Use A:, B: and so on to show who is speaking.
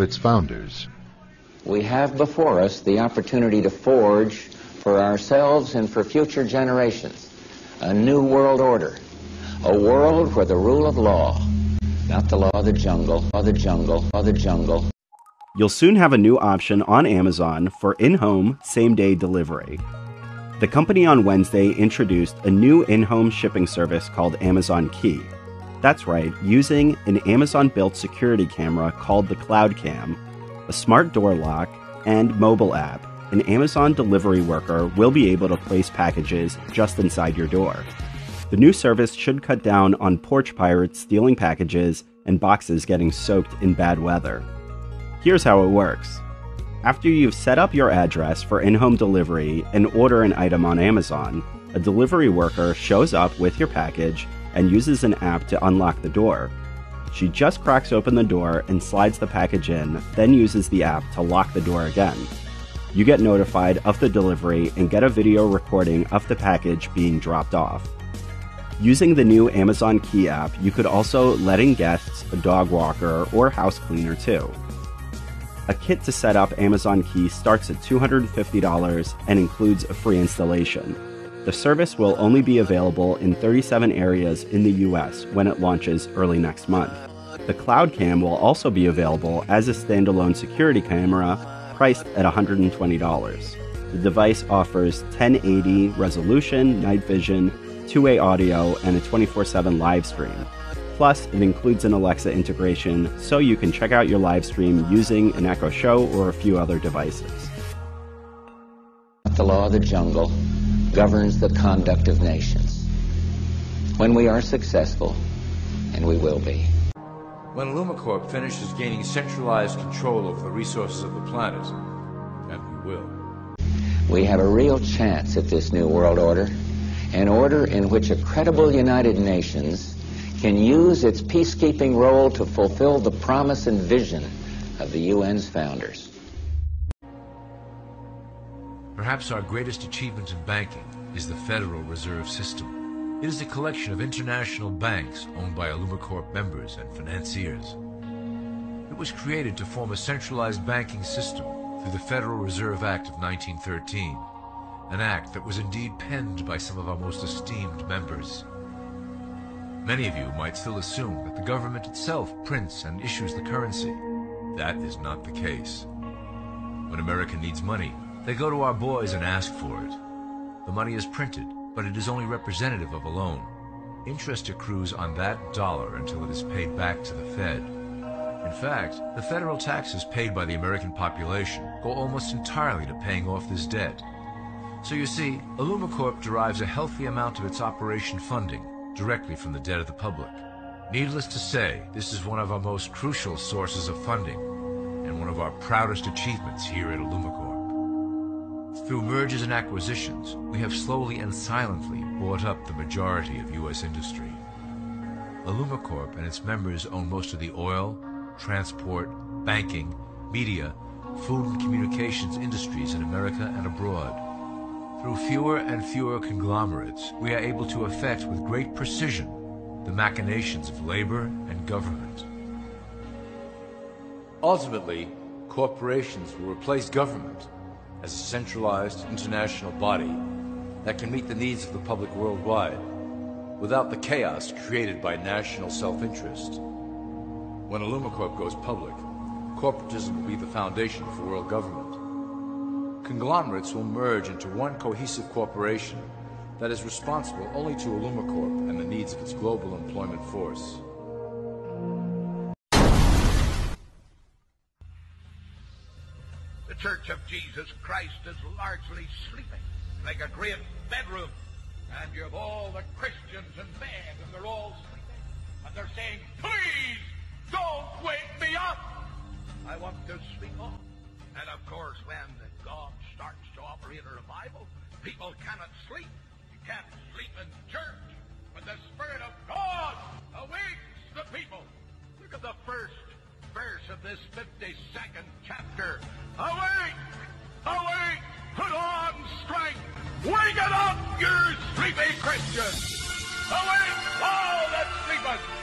A: its founders.
B: We have before us the opportunity to forge for ourselves and for future generations a new world order, a world where the rule of law, not the law of the jungle, or the jungle, or the jungle.
C: You'll soon have a new option on Amazon for in home, same day delivery. The company on Wednesday introduced a new in home shipping service called Amazon Key. That's right, using an Amazon built security camera called the Cloud Cam, a smart door lock, and mobile app, an Amazon delivery worker will be able to place packages just inside your door. The new service should cut down on porch pirates stealing packages and boxes getting soaked in bad weather. Here's how it works. After you've set up your address for in home delivery and order an item on Amazon, a delivery worker shows up with your package and uses an app to unlock the door. She just cracks open the door and slides the package in, then uses the app to lock the door again. You get notified of the delivery and get a video recording of the package being dropped off. Using the new Amazon Key app, you could also let in guests, a dog walker, or house cleaner too. A kit to set up Amazon Key starts at $250 and includes a free installation. The service will only be available in 37 areas in the US when it launches early next month. The Cloud Cam will also be available as a standalone security camera priced at $120. The device offers 1080 resolution, night vision, two way audio, and a 24 7 live stream. Plus, it includes an Alexa integration so you can check out your live stream using an Echo Show or a few other devices.
B: The law of the jungle governs the conduct of nations. When we are successful, and we will be.
D: When Lumacorp finishes gaining centralized control over the resources of the planet, and we will.
B: We have a real chance at this new world order an order in which a credible United Nations can use its peacekeeping role to fulfill the promise and vision of the UN's founders.
D: Perhaps our greatest achievement in banking is the Federal Reserve System. It is a collection of international banks owned by Alumacorp members and financiers. It was created to form a centralized banking system through the Federal Reserve Act of 1913 an act that was indeed penned by some of our most esteemed members. Many of you might still assume that the government itself prints and issues the currency. That is not the case. When America needs money, they go to our boys and ask for it. The money is printed, but it is only representative of a loan. Interest accrues on that dollar until it is paid back to the Fed. In fact, the federal taxes paid by the American population go almost entirely to paying off this debt. So you see, Alumacorp derives a healthy amount of its operation funding directly from the debt of the public. Needless to say, this is one of our most crucial sources of funding and one of our proudest achievements here at Alumacorp. Through mergers and acquisitions, we have slowly and silently bought up the majority of U.S. industry. Alumacorp and its members own most of the oil, transport, banking, media, food and communications industries in America and abroad. Through fewer and fewer conglomerates, we are able to affect with great precision the machinations of labor and government. Ultimately, corporations will replace government as a centralized international body that can meet the needs of the public worldwide without the chaos created by national self-interest. When Alumacorp goes public, corporatism will be the foundation for world government conglomerates will merge into one cohesive corporation that is responsible only to Alumacorp and the needs of its global employment force.
E: Church of Jesus Christ is largely sleeping like a great bedroom. And you have all the Christians in bed and they're all sleeping. And they're saying, please don't wake me up. I want to sleep on. And of course, when God starts to operate a revival, people cannot sleep. You can't sleep in church. But the Spirit of God awakes the people. Look at the first verse of this 52nd chapter. Awake! Awake! Put on strength! Wake it up, you sleepy Christians! Awake, all that sleepeth!